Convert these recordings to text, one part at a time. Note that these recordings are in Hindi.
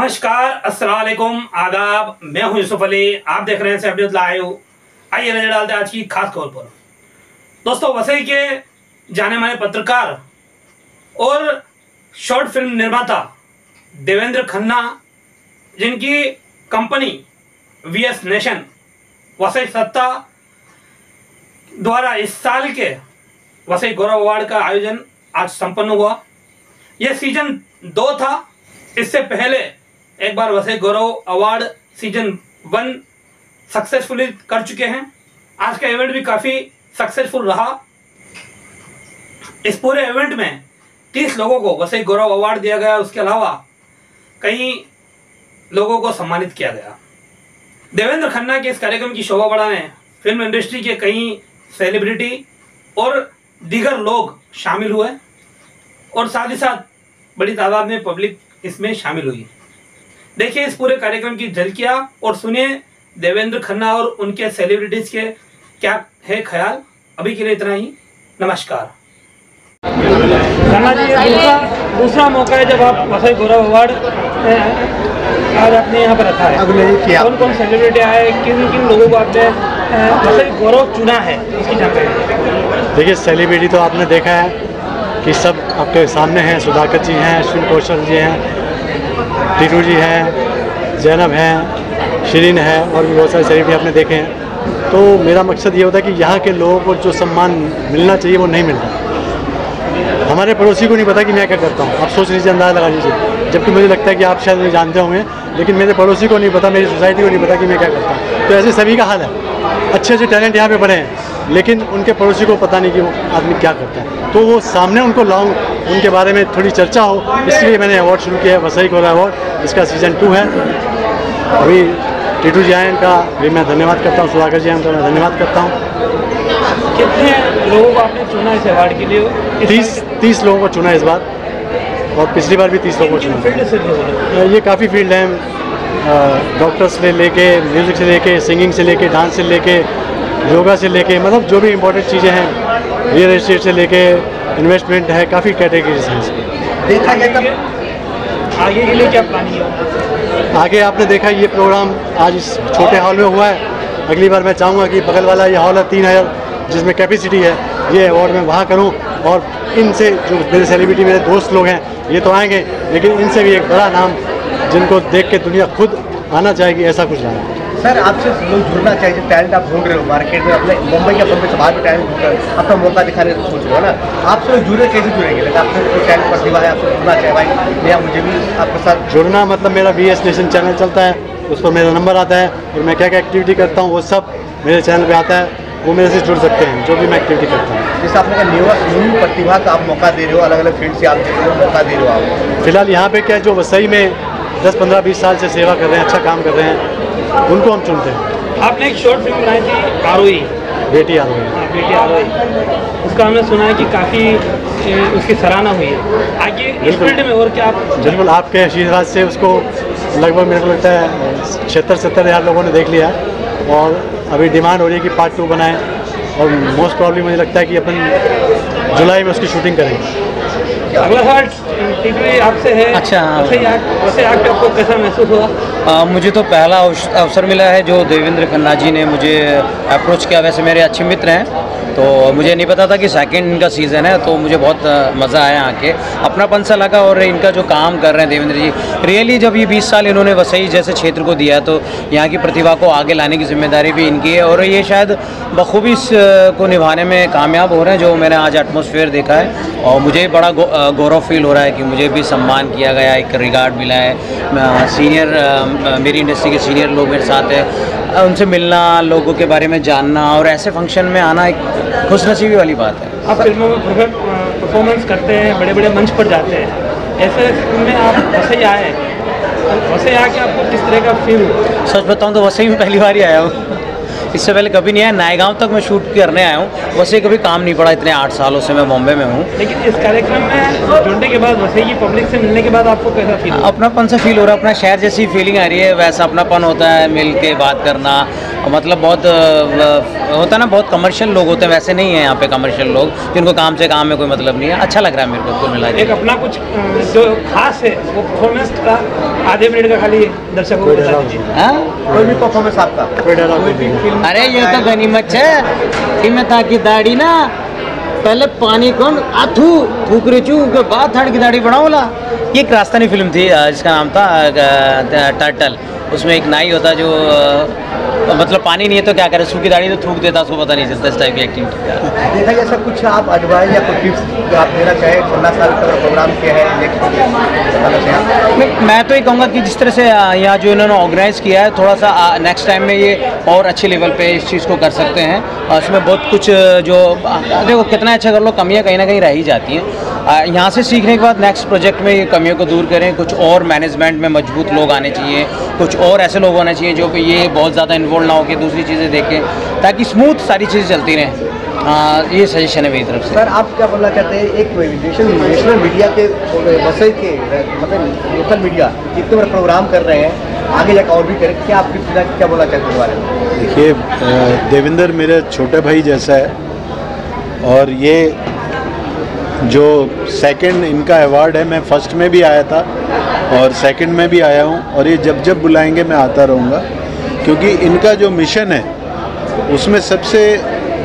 नमस्कार वालेकुम आदाब, मैं हूँ यूसुफ अली, आप देख रहे हैं सेफ़ लाइव आइए नज़र डालते आज की खास खबर पर। दोस्तों, वसई के जाने माने पत्रकार और शॉर्ट फ़िल्म निर्माता देवेंद्र खन्ना, जिनकी company V S nation Vasai सत्ता द्वारा इस साल के वसई गौरव अवार्ड का आयोजन आज संपन्न हुआ। यह सीज़न दो था, इससे पहले एक बार Vasai Gaurav award season one successfully कर चुके हैं। आज का इवेंट भी काफ़ी सक्सेसफुल रहा। इस पूरे इवेंट में तीस लोगों को वसई गौरव अवार्ड दिया गया उसके अलावा कई लोगों को सम्मानित किया गया। देवेंद्र खन्ना के इस कार्यक्रम की शोभा बढ़ाने फ़िल्म इंडस्ट्री के कई सेलिब्रिटी और दीगर लोग शामिल हुए और साथ ही साथ बड़ी तादाद में पब्लिक इसमें शामिल हुई। देखिए इस पूरे कार्यक्रम की झलकिया और सुनिए देवेंद्र खन्ना और उनके सेलिब्रिटीज के क्या है ख्याल। अभी के लिए इतना ही। नमस्कार। खन्ना जी दूसरा दूसरा मौका है जब आप वसई गौरव अवार्ड आज आपने यहाँ पर रखा है। अगले किया। कौन कौन सेलिब्रिटी आए किन किन लोगों को आपने वसई गौरव चुना है? इसकी जानकारी देखिए सेलिब्रिटी तो आपने देखा है कि सब आपके सामने हैं सुधाकर जी हैं अश्विन कौशल जी हैं टीटू जी हैं, जैनब हैं, शरीन है और भी बहुत सारे सेलिब्रिटी आपने देखे हैं। तो मेरा मकसद ये होता है कि यहाँ के लोगों को जो सम्मान मिलना चाहिए, वो नहीं मिलता। हमारे पड़ोसी को नहीं पता कि मैं क्या करता हूँ। आप सोच लीजिए, अंदाज़ा लगा लीजिए। जबकि मुझे लगता है कि आप शायद जानते होंगे, लेकिन मेरे पड़ोसी को नहीं पता, मेरी सोसाइटी को नहीं पता कि मैं क्या करता हूँ। तो ऐसे सभी का हाल है। अच्छे अच्छे टैलेंट यहाँ पे बड़े हैं। लेकिन उनके पड़ोसी को पता नहीं कि वो आदमी क्या करता है। तो वो सामने उनको लाऊं उनके बारे में थोड़ी चर्चा हो। इसलिए मैंने अवार्ड शुरू किया है वसई गोला अवार्ड इसका सीज़न टू है। अभी टीटू जी आए इनका भी मैं धन्यवाद करता हूँ सुधाकर जी उनका मैं धन्यवाद करता हूँ। कितने लोगों को आपने चुना इस अवार्ड के लिए? तीस तीस लोगों को चुना इस बार। और पिछली बार भी तीस लोगों को चुना? ये काफ़ी फ़ील्ड है। डॉक्टर्स से लेके म्यूज़िक से लेके सिंगिंग से लेके डांस से लेके योगा से लेके मतलब जो भी इम्पोर्टेंट चीज़ें हैं रियल इस्टेट से लेके इन्वेस्टमेंट है काफ़ी कैटेगरीज हैं इसमें। देखा गया आगे के लिए क्या प्लानिंग आगे आपने देखा ये प्रोग्राम आज इस छोटे हॉल में हुआ है। अगली बार मैं चाहूँगा कि बगल वाला ये हॉल है तीन हज़ार जिसमें कैपेसिटी है ये अवार्ड मैं वहाँ करूँ और इनसे जो मेरे सेलिब्रिटी मेरे दोस्त लोग हैं ये तो आएँगे लेकिन इनसे भी एक बड़ा नाम जिनको देख के दुनिया खुद आना चाहेगी ऐसा कुछ लाना सर आपसे लोग जुड़ना चाहिए टैलेंट आप ढूंढ रहे हो मार्केट में अपने मुंबई या बम्बई से बाहर में टैलेंट ढूंढ रहे हो अपना मौका दिखाने की सोच रहे हो ना? आपसे लोग जुड़े कैसे जुड़ेंगे? लेकिन आपसे कोई टैलेंट प्रतिभा है आपसे जुड़ना चाहिए भाई भैया मुझे भी आपके साथ जुड़ना मतलब मेरा वी एस नेशन चैनल चलता है उस पर मेरा नंबर आता है और मैं क्या क्या एक्टिविटी करता हूँ वो सब मेरे चैनल पे आता है वो मेरे से जुड़ सकते हैं जो भी मैं एक्टिविटी करता हूँ। जैसे आपने कहा न्यू न्यू प्रतिभा का आप मौका दे रहे हो अलग अलग फ़ील्ड से आप दे रहे हो मौका दे रहे हो आप। फ़िलहाल यहाँ पे क्या है, जो वसई में 10 15 20 साल से सेवा कर रहे हैं अच्छा काम कर रहे हैं उनको हम चुनते हैं। आपने एक शॉर्ट फ़िल्म बनाई थी आरोही। बेटी आ रही है बेटी आरोही। उसका हमने सुना है कि काफ़ी उसकी सराहना हुई है। आगे इस। फ़ील्ड में और क्या आप बिल्कुल आपके आशीर्वाद से उसको लगभग मेरे को लगता है छिहत्तर सत्तर हज़ार लोगों ने देख लिया और अभी डिमांड हो रही है कि पार्ट टू बनाएँ। और मोस्ट प्रॉब्लम मुझे लगता है कि अपन जुलाई में उसकी शूटिंग करेंगे। अगला सवाल आपसे है अच्छा, हाँ। वैसे आग आपको कैसा महसूस हुआ? आ, मुझे तो पहला अवसर मिला है जो देवेंद्र खन्ना जी ने मुझे अप्रोच किया। वैसे मेरे अच्छे मित्र हैं। तो मुझे नहीं पता था कि सेकंड इनका सीज़न है तो मुझे बहुत मज़ा आया आके। अपनापन सा लगा और इनका जो काम कर रहे हैं देवेंद्र जी रियली जब ये 20 साल इन्होंने वसई जैसे क्षेत्र को दिया तो यहाँ की प्रतिभा को आगे लाने की ज़िम्मेदारी भी इनकी है और ये शायद बखूबी को निभाने में कामयाब हो रहे हैं, जो मैंने आज एटमोसफेयर देखा है। और मुझे बड़ा गौरव फील हो रहा है कि मुझे भी सम्मान किया गया, एक रिगार्ड मिला है। सीनियर मेरी इंडस्ट्री के सीनियर लोग मेरे साथ हैं। उनसे मिलना लोगों के बारे में जानना और ऐसे फ़ंक्शन में आना एक खुशनसीबी वाली बात है। आप फ़िल्मों में परफॉर्मेंस करते हैं बड़े बड़े मंच पर जाते हैं। ऐसे में आप वैसे ही आए वैसे आके आपको किस तरह का फील सच बताऊँ तो वैसे ही मैं पहली बार ही आया हूँ। इससे पहले कभी नहीं आया। नायगांव तक मैं शूट करने आया हूँ। वैसे कभी काम नहीं पड़ा इतने आठ सालों से मैं बॉम्बे में हूँ। लेकिन इस कार्यक्रम में जुड़ने के बाद वैसे ही पब्लिक से मिलने के बाद आपको कैसा फील अपनापन सा फील हो रहा है। अपना शहर जैसी फीलिंग आ रही है। वैसा अपनापन होता है मिल के बात करना। मतलब बहुत होता है ना बहुत कमर्शियल लोग होते हैं वैसे नहीं है यहाँ पे कमर्शियल लोग जिनको काम से काम में कोई मतलब नहीं है। अच्छा लग रहा है मेरे को कुल मिला एक अपना कुछ जो खास है वो परफॉर्मेंस का आधे मिनट का खाली दर्शकों को बता दीजिए। हाँ? कोई भी परफॉर्मेंस आपका? अरे ये तो गनीमत है कि मैं था दाढ़ी ना पहले पानी कौन आथू फूक रही चू के बाद थाड़ की दाढ़ी बढ़ाऊला ये एक राजस्थानी फ़िल्म थी जिसका नाम था टर्टल उसमें एक नाई होता जो मतलब पानी नहीं है तो क्या करे? सूखी दाढ़ी तो थूक देता उसको पता नहीं चलता इस टाइप की एक्टिंग देखा जाए सब कुछ आप एडवाइस या कोई टिप्स आप देना चाहें सोलह साल का प्रोग्राम किया है? मैं तो ये कहूँगा कि जिस तरह से यहाँ जो इन्होंने ऑर्गेनाइज किया है थोड़ा सा नेक्स्ट टाइम में ये और अच्छे लेवल पे इस चीज़ को कर सकते हैं। और इसमें बहुत कुछ जो देखो कितना अच्छा कर लो कमियाँ कहीं ना कहीं रह ही जाती हैं। यहाँ से सीखने के बाद नेक्स्ट प्रोजेक्ट में ये कमियों को दूर करें। कुछ और मैनेजमेंट में मज़बूत लोग आने चाहिए। कुछ और ऐसे लोग होने चाहिए जो कि ये बहुत ज़्यादा इन्वॉल्व ना हो कि दूसरी चीज़ें देखें ताकि स्मूथ सारी चीज़ें चलती रहें। आ, ये सजेशन है मेरी तरफ़ से। सर आप क्या बोलना चाहते हैं? एक नेशनल नेशनल मीडिया के वसई के मतलब लोकल मीडिया इतने बड़े प्रोग्राम कर रहे हैं आगे जाकर और भी करें। क्या आप टिप्स देना क्या बोलना चाहते हैं बारे में? देखिए देवेंद्र मेरे छोटे भाई जैसा है और ये जो सेकंड इनका अवार्ड है, मैं फ़र्स्ट में भी आया था और सेकंड में भी आया हूँ और ये जब जब बुलाएँगे मैं आता रहूँगा। क्योंकि इनका जो मिशन है, उसमें सबसे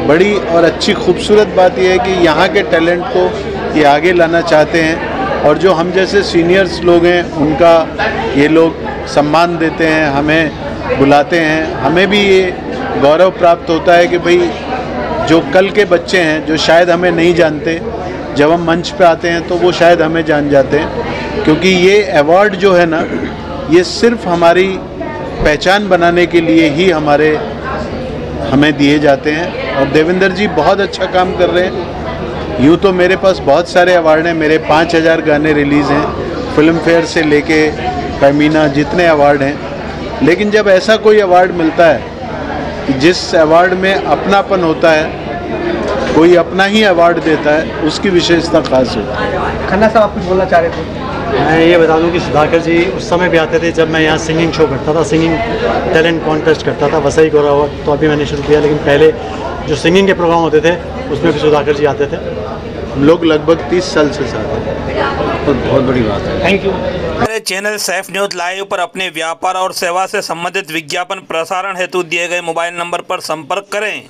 बड़ी और अच्छी खूबसूरत बात यह है कि यहाँ के टैलेंट को ये आगे लाना चाहते हैं और जो हम जैसे सीनियर्स लोग हैं, उनका ये लोग सम्मान देते हैं, हमें बुलाते हैं। हमें भी ये गौरव प्राप्त होता है कि भाई, जो कल के बच्चे हैं, जो शायद हमें नहीं जानते जब हम मंच पे आते हैं तो वो शायद हमें जान जाते हैं, क्योंकि ये अवार्ड जो है ना, ये सिर्फ़ हमारी पहचान बनाने के लिए ही हमारे, हमें दिए जाते हैं। और देवेंद्र जी बहुत अच्छा काम कर रहे हैं। यूँ तो मेरे पास बहुत सारे अवार्ड हैं, मेरे पाँच हज़ार गाने रिलीज़ हैं फ़िल्म फेयर से लेके फैमीना जितने अवार्ड हैं। लेकिन जब ऐसा कोई अवार्ड मिलता है, जिस अवार्ड में अपनापन होता है कोई अपना ही अवार्ड देता है उसकी विशेषता खास होती है। खन्ना साहब आप कुछ बोलना चाह रहे थे? मैं ये बता दूँ कि सुधाकर जी उस समय भी आते थे जब मैं यहाँ सिंगिंग शो करता था सिंगिंग टैलेंट कॉन्टेस्ट करता था वसई गौरव तो अभी मैंने शुरू किया लेकिन पहले जो सिंगिंग के प्रोग्राम होते थे उसमें भी सुधाकर जी आते थे। हम लोग लगभग तीस साल से साथ हैं। बहुत बड़ी बात है। थैंक यू हमारे चैनल सैफ न्यूज़ लाइव पर अपने व्यापार और सेवा से संबंधित विज्ञापन प्रसारण हेतु दिए गए मोबाइल नंबर पर संपर्क करें।